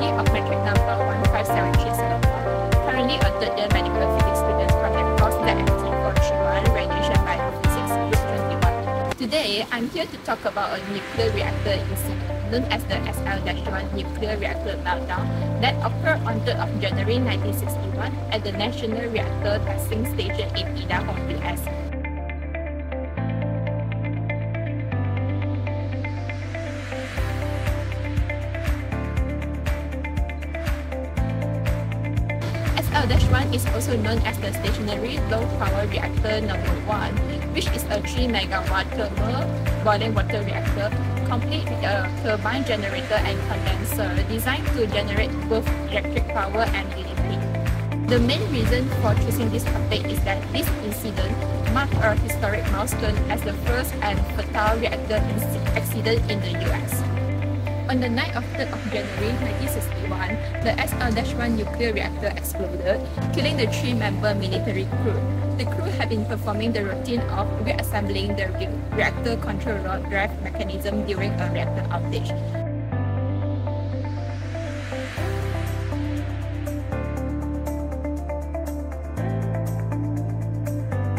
study augmented number 1573 currently a third year medical physics student from the course that entry for Shiman Radiation Biophysics U21. Today, I'm here to talk about a nuclear reactor incident known as the SL-1 nuclear reactor meltdown that occurred on 3rd of January 1961 at the National Reactor Testing Station in Idaho U.S. SL-1 is also known as the Stationary Low Power Reactor Number 1, which is a 3 megawatt thermal boiling water reactor complete with a turbine generator and condenser designed to generate both electric power and heat. The main reason for choosing this topic is that this incident marked a historic milestone as the first and fatal reactor accident in the US. On the night of 3rd of January 1961, the SL-1 nuclear reactor exploded, killing the three-member military crew. The crew had been performing the routine of reassembling the reactor control rod drive mechanism during a reactor outage.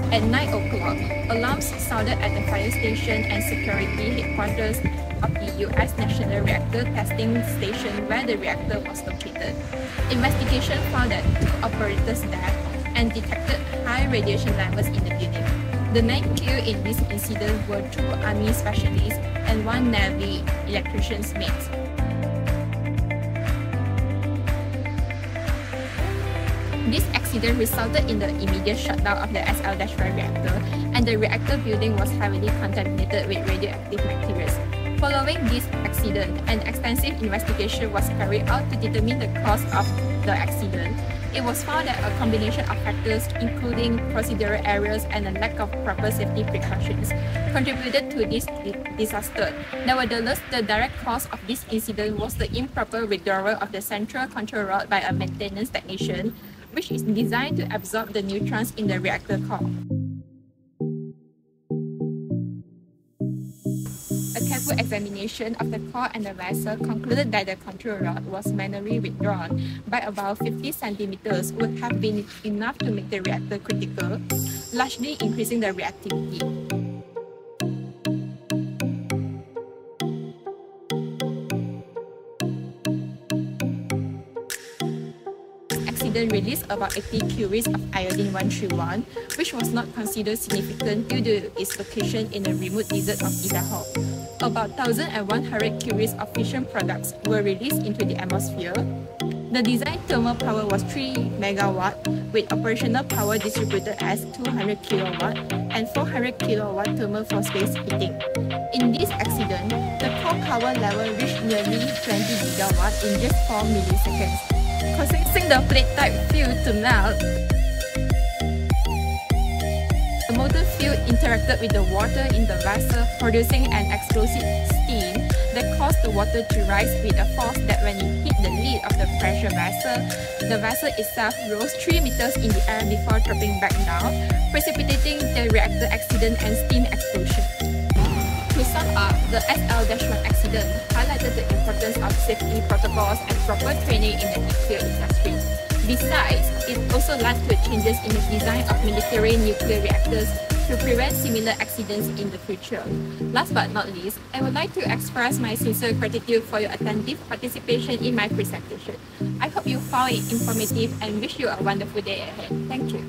At 9 o'clock, alarms sounded at the fire station and security headquarters of the U.S. National Reactor Testing Station where the reactor was located. Investigation found that two operators died and detected high radiation levels in the building. The men killed in this incident were two Army specialists and one Navy electrician's mate. This accident resulted in the immediate shutdown of the SL-1 reactor, and the reactor building was heavily contaminated with radioactive materials. Following this accident, an extensive investigation was carried out to determine the cause of the accident. It was found that a combination of factors, including procedural errors and a lack of proper safety precautions, contributed to this disaster. Nevertheless, the direct cause of this incident was the improper withdrawal of the central control rod by a maintenance technician, which is designed to absorb the neutrons in the reactor core. Careful examination of the core and the vessel concluded that the control rod was manually withdrawn by about 50 centimeters would have been enough to make the reactor critical, largely increasing the reactivity. accident released about 80 curies of iodine-131, which was not considered significant due to its location in the remote desert of Idaho about 1,100 curies of fission products were released into the atmosphere. The design thermal power was 3 megawatt with operational power distributed as 200 kilowatt and 400 kilowatt thermal for space heating. In this accident, the core power level reached nearly 20 gigawatt in just 4 milliseconds, causing the plate type fuel to melt the molten fuel interacted with the water in the vessel, producing an explosive steam that caused the water to rise with a force that when it hit the lid of the pressure vessel, the vessel itself rose 3 meters in the air before dropping back down, precipitating the reactor accident and steam explosion. To sum up, the SL-1 accident highlighted the importance of safety protocols and proper training in the nuclear industry. Besides, it also led to changes in the design of military nuclear reactors to prevent similar accidents in the future. Last but not least, I would like to express my sincere gratitude for your attentive participation in my presentation. I hope you found it informative and wish you a wonderful day ahead. Thank you.